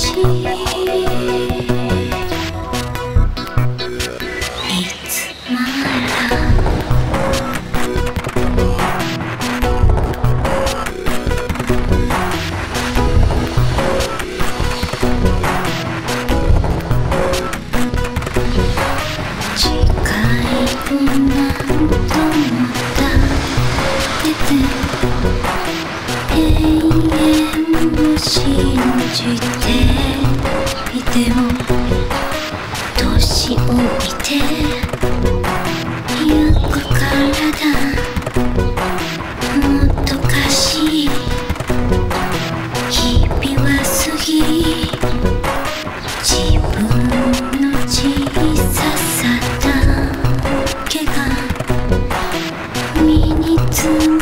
情じていても年老いてゆくからだもどかしい日々は過ぎ。自分の小ささだけが身につま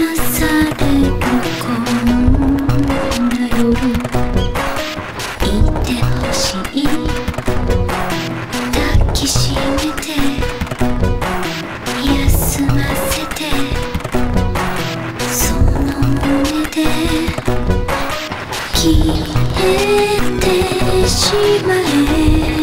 消えてしまえ。